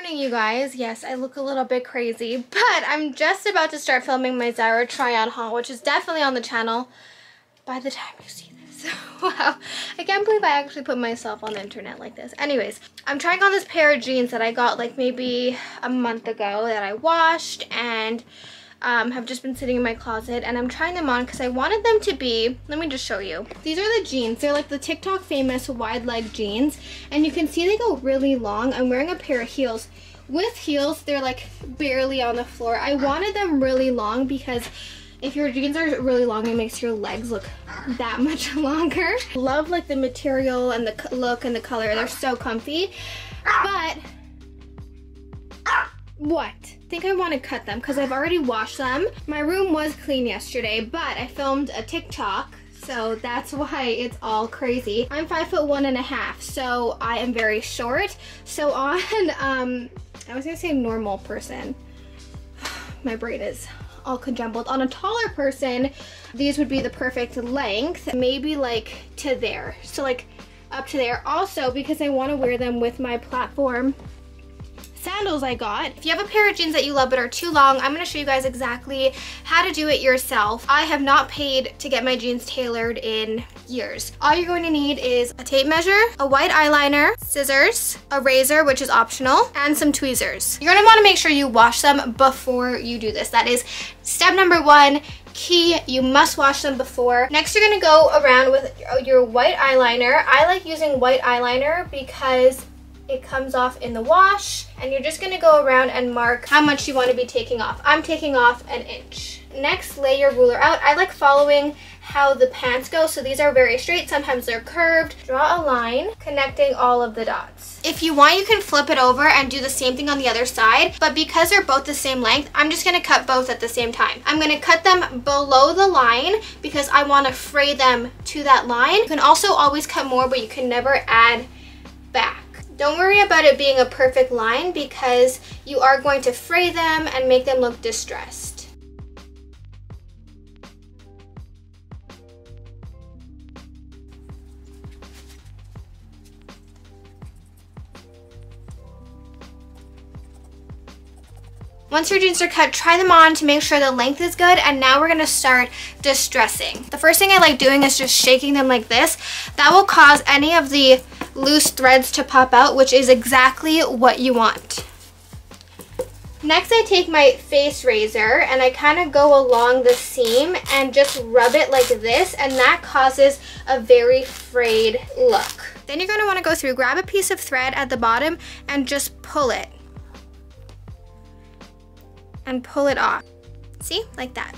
morning, you guys. Yes, I look a little bit crazy, but I'm just about to start filming my Zara try-on haul, which is definitely on the channel by the time you see this. wow, I can't believe I actually put myself on the internet like this. Anyways, I'm trying on this pair of jeans that I got like maybe a month ago that I washed and um, have just been sitting in my closet and I'm trying them on because I wanted them to be, let me just show you. These are the jeans. They're like the TikTok famous wide leg jeans and you can see they go really long. I'm wearing a pair of heels. With heels, they're like barely on the floor. I wanted them really long because if your jeans are really long, it makes your legs look that much longer. Love like the material and the look and the color. They're so comfy. But what? I think I want to cut them because I've already washed them. My room was clean yesterday, but I filmed a TikTok so that's why it's all crazy. I'm five foot one and a half, so I am very short. So on, um, I was gonna say normal person. My brain is all conjumbled. On a taller person, these would be the perfect length, maybe like to there. So like up to there. Also, because I wanna wear them with my platform sandals I got. If you have a pair of jeans that you love but are too long, I'm gonna show you guys exactly how to do it yourself. I have not paid to get my jeans tailored in years. All you're going to need is a tape measure, a white eyeliner, scissors, a razor, which is optional, and some tweezers. You're gonna wanna make sure you wash them before you do this. That is step number one, key. You must wash them before. Next, you're gonna go around with your white eyeliner. I like using white eyeliner because it comes off in the wash and you're just gonna go around and mark how much you wanna be taking off. I'm taking off an inch. Next, lay your ruler out. I like following how the pants go. So these are very straight, sometimes they're curved. Draw a line connecting all of the dots. If you want, you can flip it over and do the same thing on the other side, but because they're both the same length, I'm just gonna cut both at the same time. I'm gonna cut them below the line because I wanna fray them to that line. You can also always cut more, but you can never add back. Don't worry about it being a perfect line because you are going to fray them and make them look distressed. Once your jeans are cut, try them on to make sure the length is good and now we're gonna start distressing. The first thing I like doing is just shaking them like this. That will cause any of the loose threads to pop out, which is exactly what you want. Next, I take my face razor and I kind of go along the seam and just rub it like this, and that causes a very frayed look. Then you're going to want to go through, grab a piece of thread at the bottom and just pull it. And pull it off. See? Like that.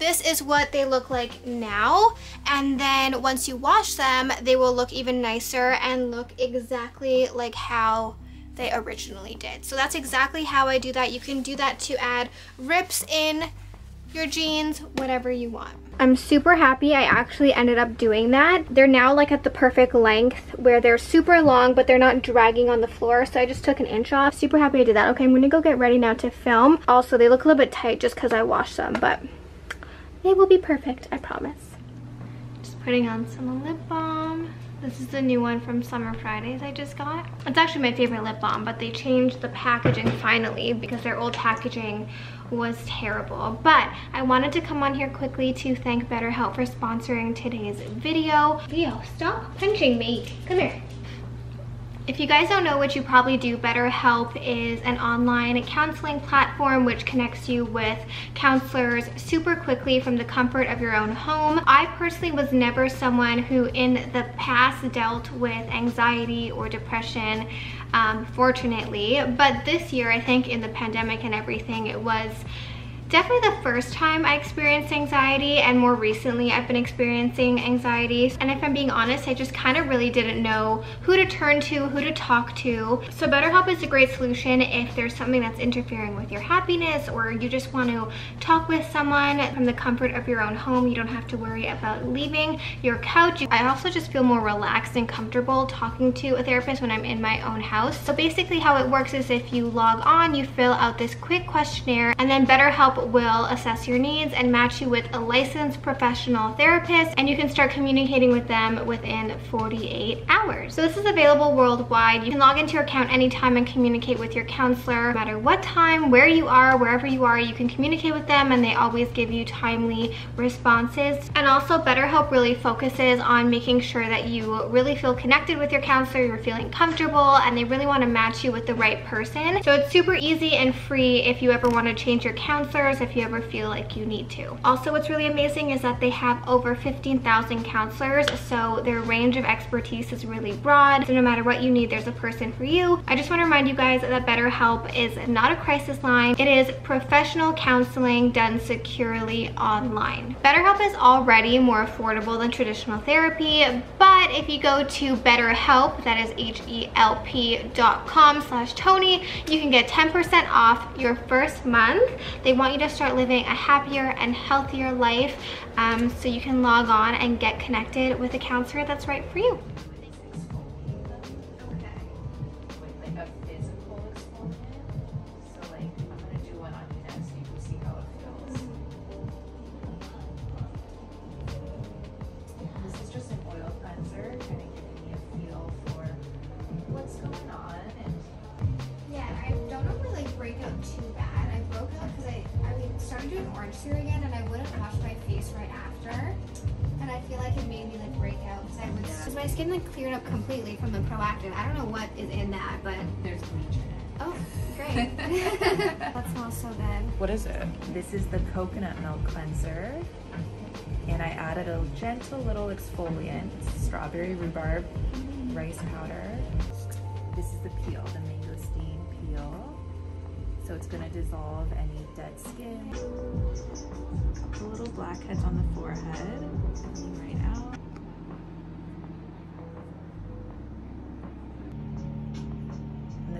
This is what they look like now. And then once you wash them, they will look even nicer and look exactly like how they originally did. So that's exactly how I do that. You can do that to add rips in your jeans, whatever you want. I'm super happy I actually ended up doing that. They're now like at the perfect length where they're super long but they're not dragging on the floor so I just took an inch off. Super happy I did that. Okay, I'm gonna go get ready now to film. Also, they look a little bit tight just because I washed them but they will be perfect, I promise. Just putting on some lip balm. This is the new one from Summer Fridays I just got. It's actually my favorite lip balm, but they changed the packaging finally because their old packaging was terrible. But I wanted to come on here quickly to thank BetterHelp for sponsoring today's video. Video, stop punching me. Come here. If you guys don't know what you probably do, BetterHelp is an online counseling platform which connects you with counselors super quickly from the comfort of your own home. I personally was never someone who in the past dealt with anxiety or depression, um, fortunately, but this year I think in the pandemic and everything it was definitely the first time I experienced anxiety and more recently I've been experiencing anxiety and if I'm being honest I just kind of really didn't know who to turn to, who to talk to. So BetterHelp is a great solution if there's something that's interfering with your happiness or you just want to talk with someone from the comfort of your own home. You don't have to worry about leaving your couch. I also just feel more relaxed and comfortable talking to a therapist when I'm in my own house. So basically how it works is if you log on, you fill out this quick questionnaire and then BetterHelp will assess your needs and match you with a licensed professional therapist and you can start communicating with them within 48 hours. So this is available worldwide. You can log into your account anytime and communicate with your counselor no matter what time, where you are, wherever you are, you can communicate with them and they always give you timely responses. And also BetterHelp really focuses on making sure that you really feel connected with your counselor, you're feeling comfortable, and they really want to match you with the right person. So it's super easy and free if you ever want to change your if you ever feel like you need to. Also, what's really amazing is that they have over 15,000 counselors, so their range of expertise is really broad. So no matter what you need, there's a person for you. I just want to remind you guys that BetterHelp is not a crisis line. It is professional counseling done securely online. BetterHelp is already more affordable than traditional therapy, but if you go to BetterHelp, that is H-E-L-P dot com slash Toni, you can get 10% off your first month. They want you to start living a happier and healthier life um, so you can log on and get connected with a counselor that's right for you. My skin like cleared up completely from the Proactiv. I don't know what is in that, but. There's bleach in it. Oh, great. that smells so good. What is it? This is the coconut milk cleanser. And I added a gentle little exfoliant, strawberry rhubarb mm-hmm. rice powder. This is the peel, the mango mangosteen peel. So it's gonna dissolve any dead skin. A couple little blackheads on the forehead, coming right out.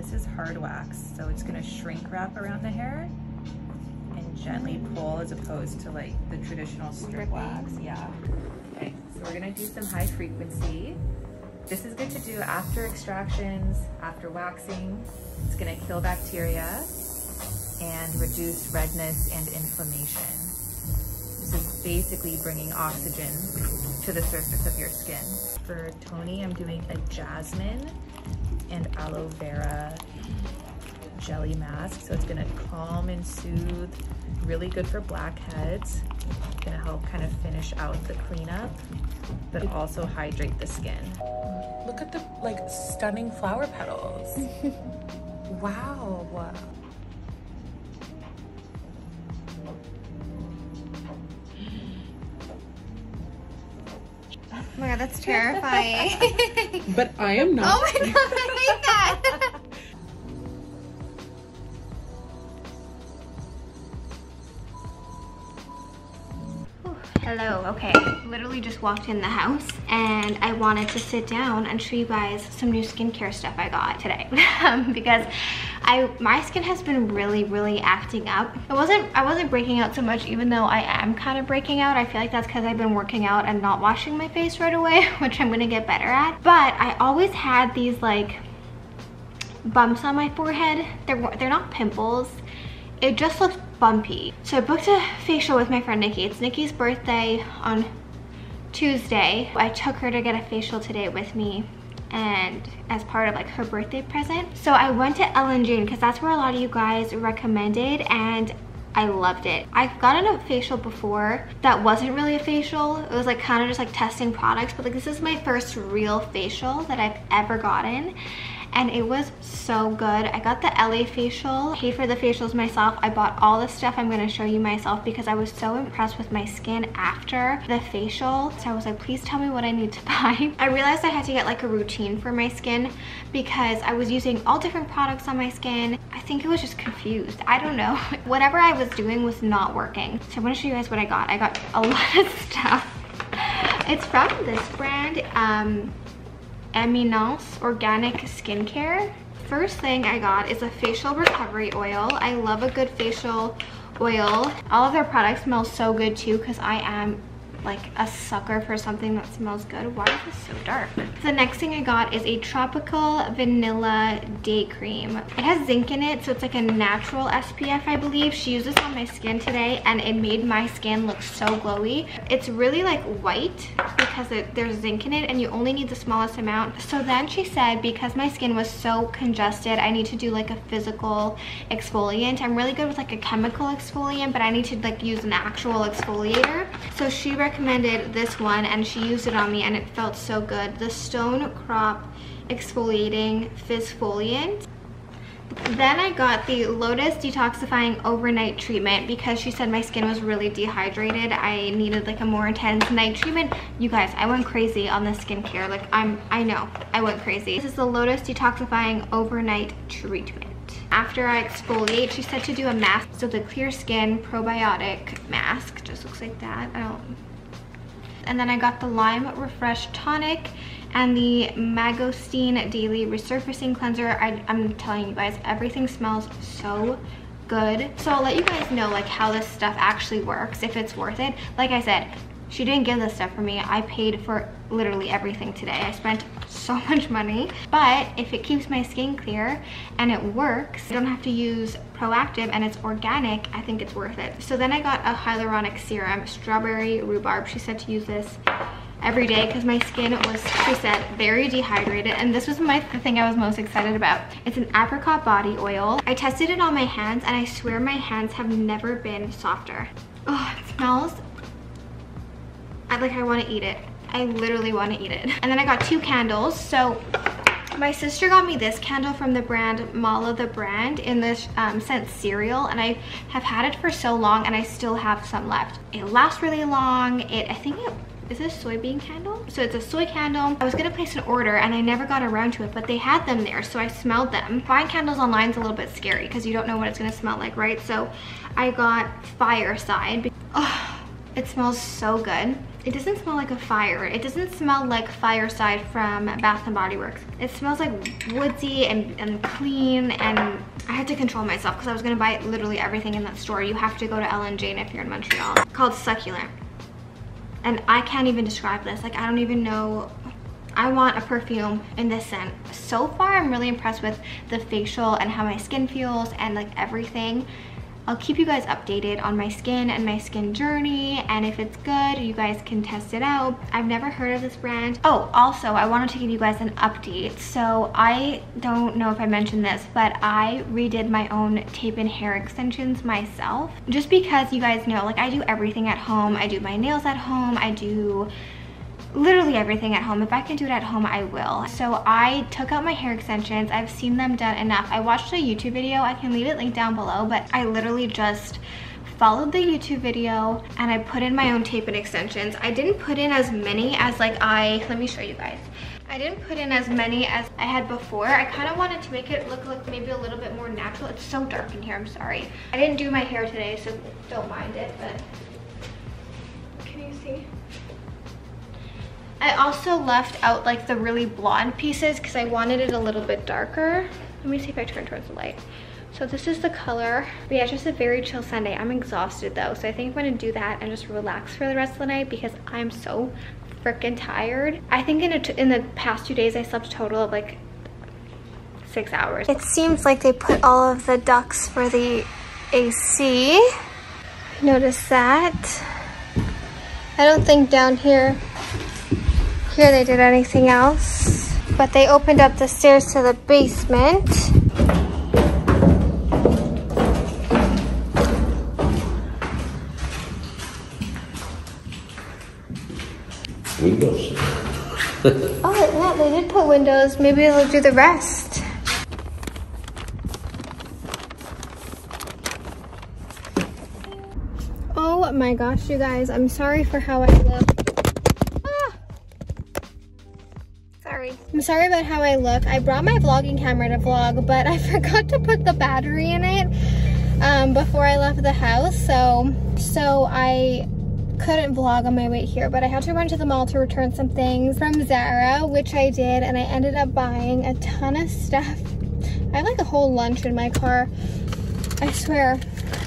And this is hard wax, so it's gonna shrink wrap around the hair and gently pull as opposed to like the traditional strip wax. Yeah. Okay, so we're gonna do some high frequency. This is good to do after extractions, after waxing. It's gonna kill bacteria and reduce redness and inflammation. This is basically bringing oxygen to the surface of your skin. For Toni, I'm doing a jasmine and aloe vera jelly mask. So it's gonna calm and soothe, really good for blackheads. Gonna help kind of finish out the cleanup, but also hydrate the skin. Look at the like stunning flower petals. wow. Terrifying. but I am not. Oh my god, I hate that. Literally just walked in the house and I wanted to sit down and show you guys some new skincare stuff I got today um, because I my skin has been really, really acting up. It wasn't, I wasn't breaking out so much even though I am kind of breaking out. I feel like that's because I've been working out and not washing my face right away, which I'm gonna get better at. But I always had these like bumps on my forehead. They're, they're not pimples. It just looks bumpy. So I booked a facial with my friend Nikki. It's Nikki's birthday on Tuesday. I took her to get a facial today with me and as part of like her birthday present. So I went to Ellen Jane because that's where a lot of you guys recommended and I loved it. I've gotten a facial before that wasn't really a facial. It was like kind of just like testing products, but like this is my first real facial that I've ever gotten and it was so good. I got the LA facial. I paid for the facials myself. I bought all the stuff I'm gonna show you myself because I was so impressed with my skin after the facial. So I was like, please tell me what I need to buy. I realized I had to get like a routine for my skin because I was using all different products on my skin. I think it was just confused. I don't know. Whatever I was doing was not working. So I'm gonna show you guys what I got. I got a lot of stuff. It's from this brand. Um, Eminence Organic Skincare. First thing I got is a facial recovery oil. I love a good facial oil. All of their products smell so good too because I am like a sucker for something that smells good. Why is this so dark? The next thing I got is a tropical vanilla day cream. It has zinc in it, so it's like a natural SPF, I believe. She used this on my skin today and it made my skin look so glowy. It's really like white because it, there's zinc in it and you only need the smallest amount. So then she said because my skin was so congested, I need to do like a physical exfoliant. I'm really good with like a chemical exfoliant, but I need to like use an actual exfoliator. So she recommended this one and she used it on me and it felt so good. The Stone Crop Exfoliating Fizzfoliant. Then I got the Lotus Detoxifying Overnight Treatment because she said my skin was really dehydrated. I needed like a more intense night treatment. You guys, I went crazy on the skincare. Like I'm, I know, I went crazy. This is the Lotus Detoxifying Overnight Treatment. After I exfoliate, she said to do a mask. So the Clear Skin Probiotic Mask just looks like that. I don't... And then I got the Lime Refresh Tonic and the Mangosteen Daily Resurfacing Cleanser. I, I'm telling you guys, everything smells so good. So I'll let you guys know like how this stuff actually works, if it's worth it. Like I said, she didn't give this stuff for me. I paid for literally everything today. I spent so much money. But if it keeps my skin clear and it works, I don't have to use Proactiv and it's organic, I think it's worth it. So then I got a hyaluronic serum, strawberry rhubarb. She said to use this every day because my skin was, she said, very dehydrated. And this was my the thing I was most excited about. It's an apricot body oil. I tested it on my hands and I swear my hands have never been softer. Oh, it smells I like I want to eat it. I literally want to eat it. And then I got two candles. So my sister got me this candle from the brand Mala the brand in this um, scent cereal and I have had it for so long and I still have some left. It lasts really long. It I think it is this soybean candle? So it's a soy candle. I was gonna place an order and I never got around to it, but they had them there, so I smelled them. Buying candles online is a little bit scary because you don't know what it's gonna smell like, right? So I got Fireside. Oh, it smells so good. It doesn't smell like a fire. It doesn't smell like Fireside from Bath & Body Works. It smells like woodsy and, and clean and I had to control myself because I was to buy literally everything in that store. You have to go to Ellen Jane if you're in Montreal. Called Succulent. And I can't even describe this. Like I don't even know I want a perfume in this scent. So far, I'm really impressed with the facial and how my skin feels and like everything. I'll keep you guys updated on my skin and my skin journey and if it's good you guys can test it out. I've never heard of this brand. Oh also I wanted to give you guys an update. So I don't know if I mentioned this but I redid my own tape and hair extensions myself just because you guys know like I do everything at home. I do my nails at home. I do literally everything at home. If I can do it at home, I will. So I took out my hair extensions. I've seen them done enough. I watched a YouTube video. I can leave it linked down below, but I literally just followed the YouTube video and I put in my own tape and extensions. I didn't put in as many as like I, let me show you guys. I didn't put in as many as I had before. I kind of wanted to make it look like maybe a little bit more natural. It's so dark in here, I'm sorry. I didn't do my hair today, so don't mind it, but can you see? I also left out like the really blonde pieces because I wanted it a little bit darker. Let me see if I turn towards the light. So this is the color. But yeah, it's just a very chill Sunday. I'm exhausted though. So I think I'm gonna do that and just relax for the rest of the night because I'm so freaking tired. I think in, in the past two days, I slept a total of like six hours. It seems like they put all of the ducts for the AC. Notice that. I don't think down here here they did anything else. But they opened up the stairs to the basement. Windows. oh, yeah, they did put windows. Maybe they'll do the rest. Oh my gosh, you guys. I'm sorry for how I look. I'm sorry about how I look. I brought my vlogging camera to vlog, but I forgot to put the battery in it um, before I left the house. So, so I couldn't vlog on my way here, but I had to run to the mall to return some things from Zara, which I did, and I ended up buying a ton of stuff. I have like a whole lunch in my car. I swear,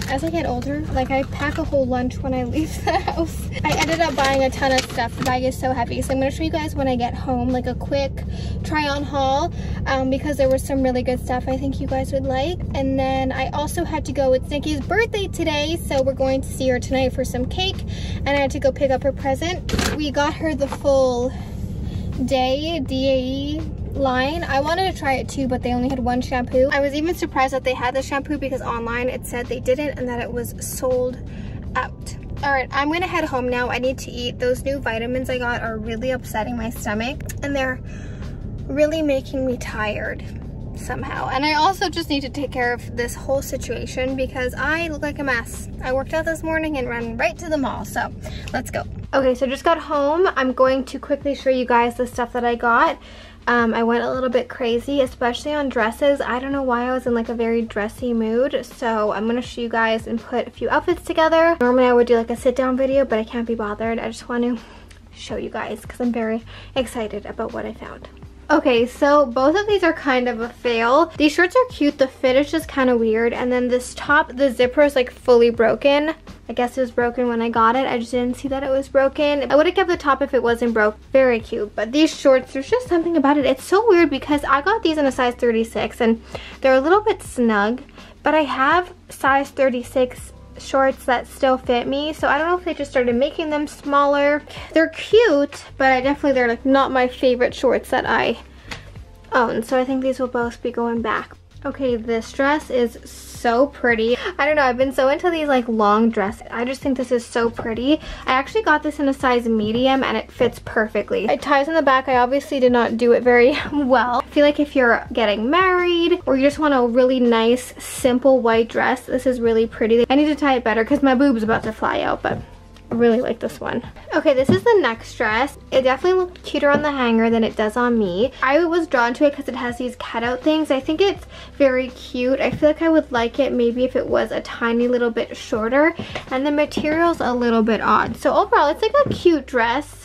as I get older, like I pack a whole lunch when I leave the house. I ended up buying a ton of stuff. The bag is so heavy. So I'm gonna show you guys when I get home, like a quick try on haul um, because there was some really good stuff I think you guys would like. And then I also had to go, it's Nikki's birthday today. So we're going to see her tonight for some cake. And I had to go pick up her present. We got her the full day DAE line. I wanted to try it too, but they only had one shampoo. I was even surprised that they had the shampoo because online it said they didn't and that it was sold. All right, I'm gonna head home now. I need to eat. Those new vitamins I got are really upsetting my stomach and they're really making me tired somehow. And I also just need to take care of this whole situation because I look like a mess. I worked out this morning and ran right to the mall, so let's go. Okay, so just got home. I'm going to quickly show you guys the stuff that I got. Um, I went a little bit crazy, especially on dresses. I don't know why I was in like a very dressy mood. So I'm to show you guys and put a few outfits together. Normally I would do like a sit down video, but I can't be bothered. I just want to show you guys because I'm very excited about what I found. Okay, so both of these are kind of a fail. These shorts are cute. The fit is just kind of weird. And then this top, the zipper is like fully broken. I guess it was broken when I got it. I just didn't see that it was broken. I would have kept the top if it wasn't broke. Very cute. But these shorts, there's just something about it. It's so weird because I got these in a size 36 and they're a little bit snug. But I have size 36 shorts that still fit me. So I don't know if they just started making them smaller. They're cute, but I definitely, they're like not my favorite shorts that I own. So I think these will both be going back. Okay, this dress is so pretty. I don't know, I've been so into these like long dresses. I just think this is so pretty. I actually got this in a size medium and it fits perfectly. It ties in the back. I obviously did not do it very well. I feel like if you're getting married or you just want a really nice, simple white dress, this is really pretty. I need to tie it better because my boob's about to fly out, but really like this one. Okay, this is the next dress. It definitely looked cuter on the hanger than it does on me. I was drawn to it because it has these cutout things. I think it's very cute. I feel like I would like it maybe if it was a tiny little bit shorter. And the material's a little bit odd. So overall, it's like a cute dress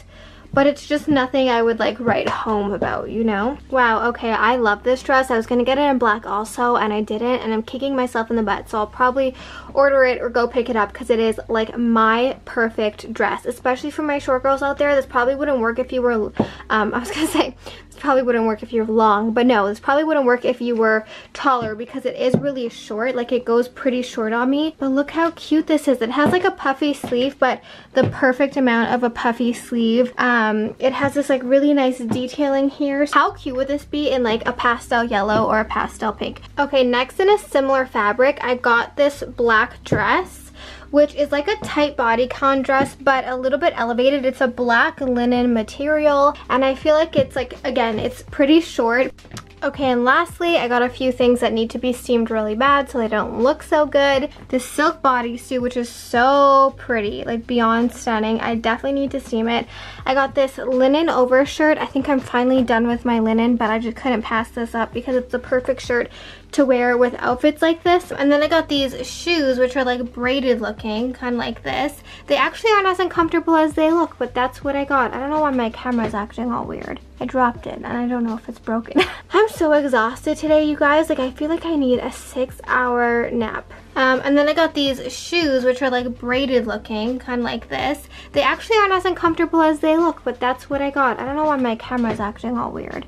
but it's just nothing I would like write home about, you know? Wow, okay, I love this dress. I was gonna get it in black also, and I didn't, and I'm kicking myself in the butt, so I'll probably order it or go pick it up because it is like my perfect dress, especially for my short girls out there. This probably wouldn't work if you were, um, I was gonna say, probably wouldn't work if you're long, but no, this probably wouldn't work if you were taller because it is really short. Like it goes pretty short on me. But look how cute this is. It has like a puffy sleeve, but the perfect amount of a puffy sleeve. Um, it has this like really nice detailing here. How cute would this be in like a pastel yellow or a pastel pink? Okay, next in a similar fabric, I got this black dress which is like a tight bodycon dress, but a little bit elevated. It's a black linen material, and I feel like it's like, again, it's pretty short. Okay, and lastly, I got a few things that need to be steamed really bad so they don't look so good. This silk bodysuit, which is so pretty, like beyond stunning. I definitely need to steam it. I got this linen overshirt. I think I'm finally done with my linen, but I just couldn't pass this up because it's the perfect shirt to wear with outfits like this. And then I got these shoes, which are like braided looking, kind of like this. They actually aren't as uncomfortable as they look, but that's what I got. I don't know why my camera's acting all weird. I dropped it and I don't know if it's broken. I'm so exhausted today, you guys. Like, I feel like I need a six hour nap. Um, and then I got these shoes, which are like braided looking, kind of like this. They actually aren't as uncomfortable as they look, but that's what I got. I don't know why my camera's acting all weird.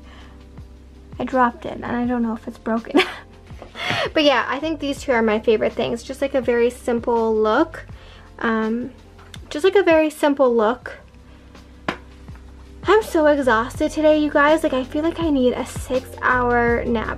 I dropped it and I don't know if it's broken. but yeah, I think these two are my favorite things. Just like a very simple look. Um, just like a very simple look. I'm so exhausted today, you guys. Like, I feel like I need a six hour nap.